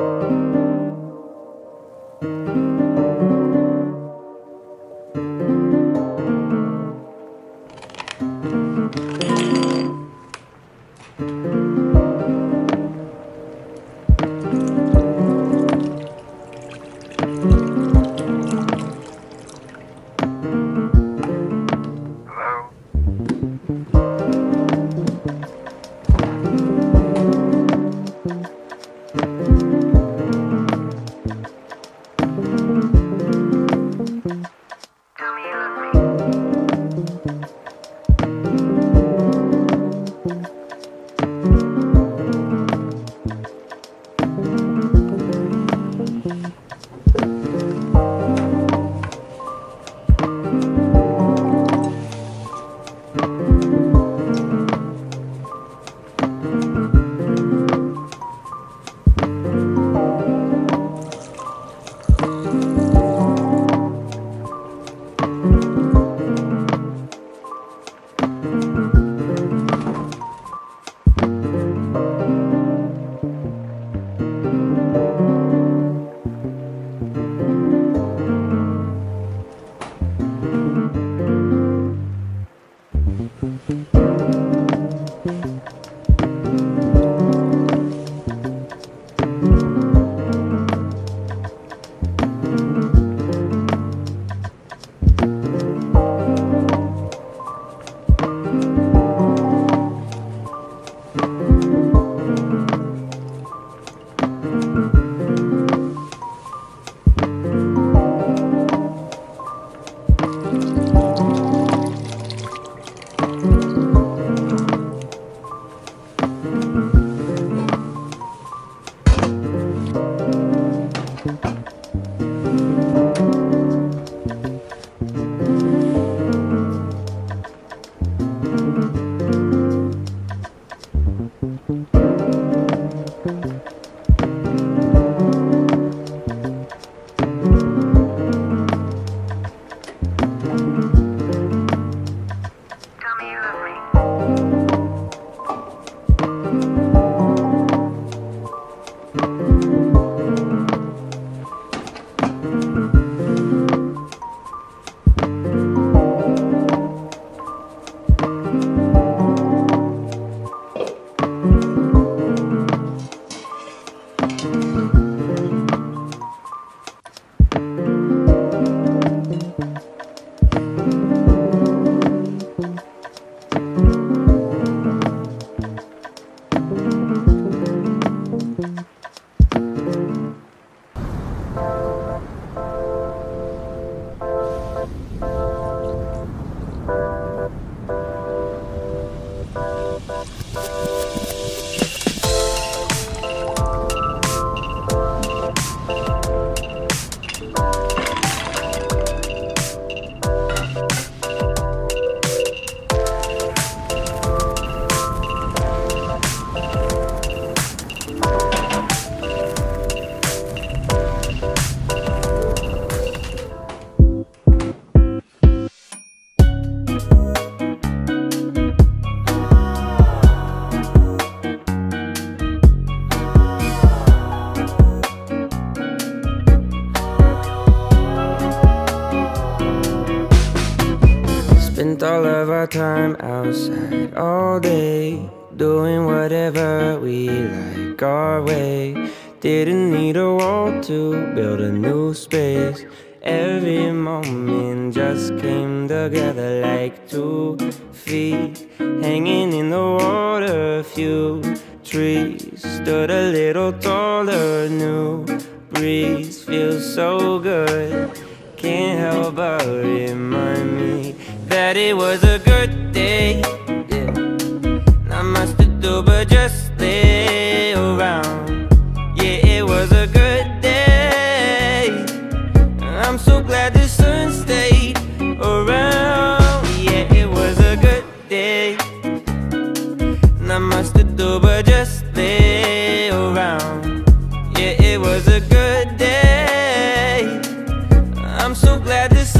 Música Spent all of our time outside all day Doing whatever we like our way. Didn't need a wall to build a new space. Every moment just came together like two feet. Hanging in the water, a few trees. Stood a little taller, new breeze. Feels so good, can't help but remind that it was a good day. Yeah. Not much to do but just lay around. Yeah, it was a good day. I'm so glad the sun stayed around. Yeah, it was a good day. Not much to do but just lay around. Yeah, it was a good day. I'm so glad the sun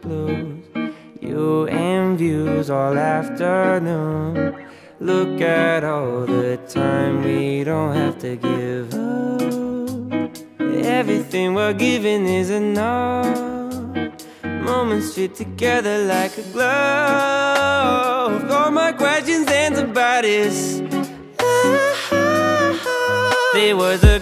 blues. You and views all afternoon. Look at all the time we don't have to give up. Everything we're giving is enough. Moments fit together like a glove. All my questions and about this. It was a